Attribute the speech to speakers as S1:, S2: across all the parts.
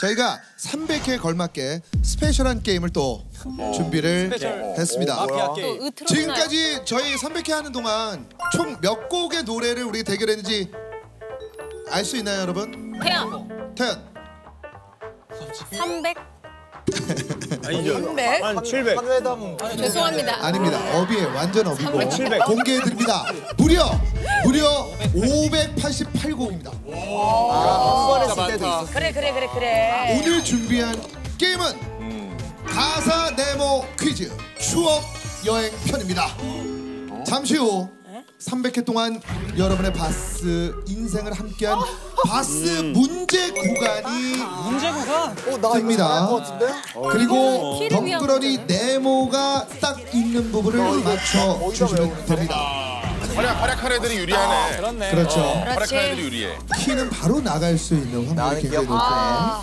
S1: 저희가 300회 걸맞게 스페셜한 게임을 또 준비를 했습니다.
S2: 마피아 게임.
S3: 으트로
S1: 지금까지 저희 300회 하는 동안 총 몇 곡의 노래를 우리 대결했는지 알 수 있나요, 여러분?
S3: 태연
S1: 태연
S3: 300
S2: 아니죠.
S3: 300
S2: 한 700.
S3: 죄송합니다.
S1: 아닙니다. 업이에요. 완전 업이고
S2: 700.
S1: 공개해 드립니다. 무려 무려 588곡입니다.
S3: 그래 그래 그래 그래.
S1: 오늘 준비한 게임은 가사 네모 퀴즈 추억 여행 편입니다. 잠시 후 300회 동안 여러분의 바스 인생을 함께한 바스 문제 구간이
S2: 문제 구간.
S1: 됩니다. 그리고
S3: 키를 위한
S1: 덩그러니 네모가 딱 있는 부분을 맞춰 주시면 됩니다.
S4: 활약, 활약한 애들이 유리하네.
S2: 그렇네.
S1: 그렇죠.
S4: 활약한 애들이. 유리해.
S1: 키는 바로 나갈 수 있는 확률이 굉장히
S3: 아,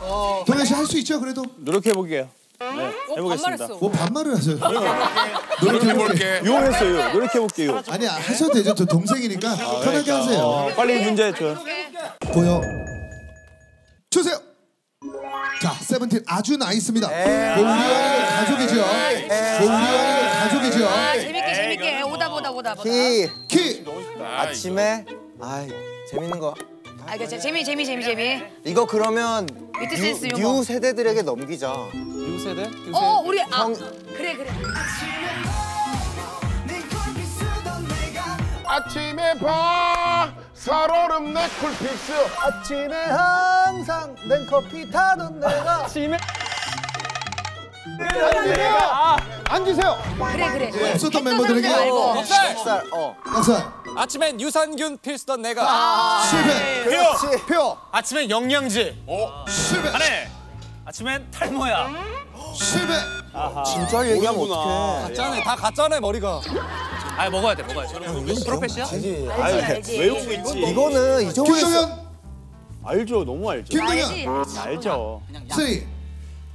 S1: 높아요. 동현 씨할 수 있죠, 그래도?
S2: 노력해 볼게요. 네,
S3: 어,
S2: 해보겠습니다.
S1: 뭐 반말을 하세요. 노력해볼게.
S4: 해볼게.
S2: 요 했어요. 노력해 볼게요.
S1: 아니 하셔도 되죠. 저 동생이니까 편하게 하세요.
S2: 빨리 문제 줘요.
S1: 보여 주세요. 자, 세븐틴 아주 nice입니다. 뭐 우리와는 가족이죠. 뭐 우리와는 가족이죠.
S3: 아 재밌게 재밌게 오다 보다 보다 보다.
S5: 키
S1: 키
S5: 아침에 아이 재밌는 거
S3: 아 이거 재미 재미 재미 재미.
S5: 이거 그러면
S3: 센스
S5: 뉴. 뉴 세대들에게 넘기자
S2: 요 세대?
S3: 어 우리 아
S5: 형-
S3: 그래 그래.
S4: 아침에 봐 살얼음 내 쿨픽스
S5: 아침에 항상 냉커피 타던 내가
S2: 아침에
S5: 앉으세요
S3: 그래 그래.
S1: 없었던
S3: 했던
S1: 멤버들에게
S3: 사람들 말고.
S2: 살.
S5: 쌀 어.
S1: 박살
S2: 아침엔 유산균 필수던 내가.
S1: 실패
S5: 그렇지 표
S2: 아침엔 영양제.
S1: 실패
S2: 안해. 아침엔 탈모야.
S1: 실패
S5: 진짜 얘기하면 어떡해
S2: 가짜네. 다 가짜네 머리가. 아 먹어야 돼 먹어야 돼. 프로페시야?
S3: 알지 알지.
S2: 외우고 있지.
S5: 이거는 이정훈
S1: 김동현
S2: 알죠. 너무 알죠.
S1: 김동현
S2: 알죠.
S1: 3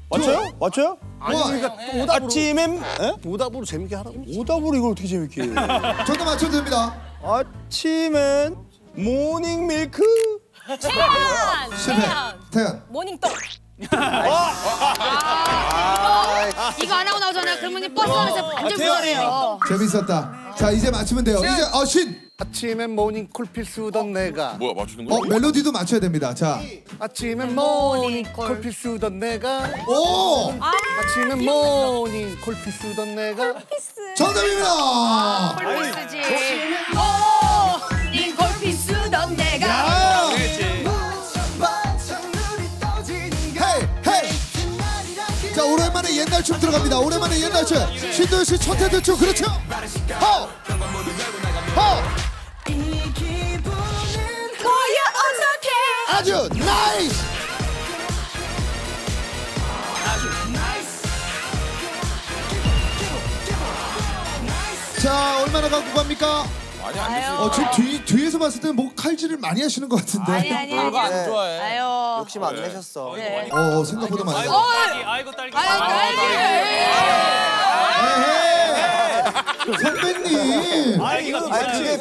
S2: 맞춰요? 맞춰요?
S1: 원
S2: 아침엔 에?
S5: 오답으로 재밌게 하라고
S2: 오답으로 이걸 어떻게 재밌게 해?
S1: 저도 맞춰도 됩니다.
S2: 아침엔 morning milk.
S3: 태연
S1: 실패
S3: 태연
S1: 태연
S3: morning 떡. 아, 이거 이거 안 하고 나오잖아. 그러면 버스 안에서 완전 불안해요.
S1: 재밌었다. 자 이제 맞추면 돼요. 이제 어신
S6: 아침엔 모닝콜 필수던 내가
S4: 뭐야 맞추는
S1: 어
S4: 거야?
S1: 멜로디도 맞춰야 됩니다. 자
S6: 아침엔
S3: 모닝
S6: 모닝
S3: 콜.
S6: 콜필 쓰던 내가
S1: 오
S3: 아
S6: 아침엔 모닝 콜필 쓰던 내가
S1: 정답입니다.
S3: 콜피스지. 오, 이 골피스던 내가.
S1: 아! 자 오랜만에 옛날 춤 들어갑니다 오랜만에 옛날 춤 신도현 씨 첫해드 춤 그렇죠 허! 허!
S3: 뭐야 어떡해.
S1: 아주 nice 자 얼마나 갖고 갑니까?
S4: 아니 안.
S3: 아유.
S1: 어 지금 뒤, 뒤에서 봤을 때는 뭐 칼질을 많이 하시는 것 같은데
S3: 아니 아니 아니.
S2: 그거 안 좋아해.
S3: 아유.
S5: 욕심 안 내셨어
S3: 네.
S1: 어 생각보다 많이
S3: 어,
S2: 아이고 딸기.
S3: 아유 딸기.
S1: 에헤이. 선배님
S2: 아 이거
S5: 아니 그게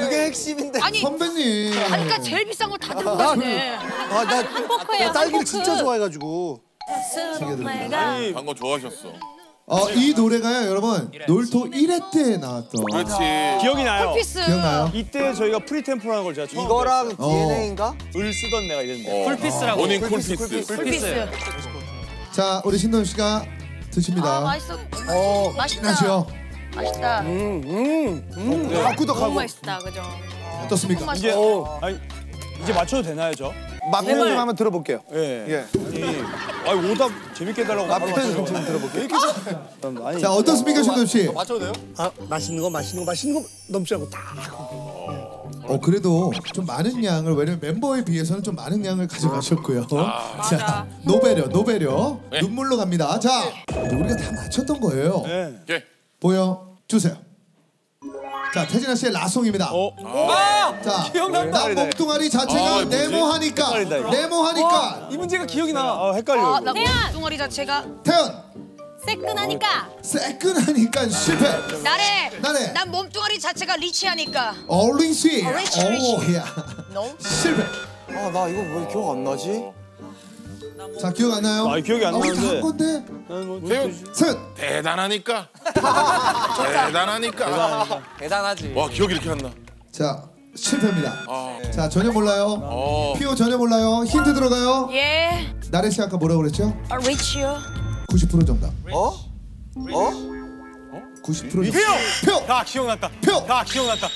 S5: 그게 핵심인데
S3: 아니
S1: 선배님
S3: 그러니까 제일 비싼 걸 다 들고 가시네.
S6: 아나
S3: 한포크야.
S6: 딸기를 진짜 좋아해가지고
S3: 내가
S4: 방금 좋아하셨어.
S1: 어, 이 노래가요 여러분 놀토 1회 때 나왔던
S4: 그렇지.
S2: 기억이 나요.
S3: 콜피스.
S1: 기억나요?
S2: 이때 저희가 프리템포라는 걸 제가 처음
S5: 이거랑
S1: 어.
S5: DNA인가?
S2: 을 쓰던 내가 이랬는데.
S4: 어.
S2: 풀피스라고.
S4: 모닝 쿨피스.
S3: 콜피스.
S1: 자 우리 신동 씨가 드십니다
S3: 아 맛있어.
S1: 어
S3: 맛있다.
S1: 맛이요
S3: 맛있다.
S6: 아 꾸덕하고
S3: 너무 맛있다 그죠.
S1: 어떻습니까?
S3: 맛있어.
S2: 이제 어, 아니, 이제 맞춰도 되나요 저?
S6: 좀 한번 들어볼게요
S2: 예.
S6: 예
S2: 아 오답 재밌게 해달라고.
S6: 맛평 좀 들어볼게요
S2: 아니.
S1: 자 어떻습니까 신동 씨?
S2: 맞춰도 돼요?
S6: 아 맛있는 거 맛있는 거 맛있는 거 넘치고 다
S1: 어 그래도 좀 많은 양을 왜냐면 멤버에 비해서는 좀 많은 양을 가져가셨고요. 자
S3: 맞아.
S1: 노배려 노배려
S4: 네.
S1: 눈물로 갑니다. 자 우리가 다 맞췄던 거예요.
S2: 예.
S4: 오케이.
S1: 보여 주세요. 자 태진아 씨의 라송입니다.
S2: 어. 아!
S1: 자,
S2: 기억난다.
S1: 나 몸뚱아리 자체가
S4: 아?
S1: 네모하니까
S2: 헷갈린다.
S1: 네모하니까
S2: 이 문제가 기억이 나. 아 헷갈려.
S3: 나 뚱어리 자체가
S1: 태연
S3: 새끈하니까.
S1: 새끈하니까 실패.
S3: 나래.
S1: 나래.
S3: 난 몸뚱아리 자체가 리치하니까.
S1: 어,
S3: 리치.
S1: 오야
S3: No.
S1: 실패.
S5: 아 나 이거 왜 기억 안 나지?
S1: 자 기억 안 나요?
S7: 아, 기억이 안
S1: 우리
S7: 나는데.
S1: 다한 건데.
S4: 세훈
S1: 셋.
S4: 대단하니까. 대단하니까.
S2: 대단하지.
S4: 와 기억이 이렇게 안 나.
S1: 자 실패입니다.
S4: 아.
S1: 자 전혀 몰라요.
S4: 어.
S1: 피오 전혀 몰라요. 힌트 들어가요.
S3: 예.
S1: 나래 씨 아까 뭐라고 그랬죠?
S3: 아, 리치요.
S1: 90% 정답.
S5: 어? 어?
S1: 90% 정답.
S7: 피오!
S1: 표.
S7: 다 기억났다.
S1: 표.
S7: 다 기억났다.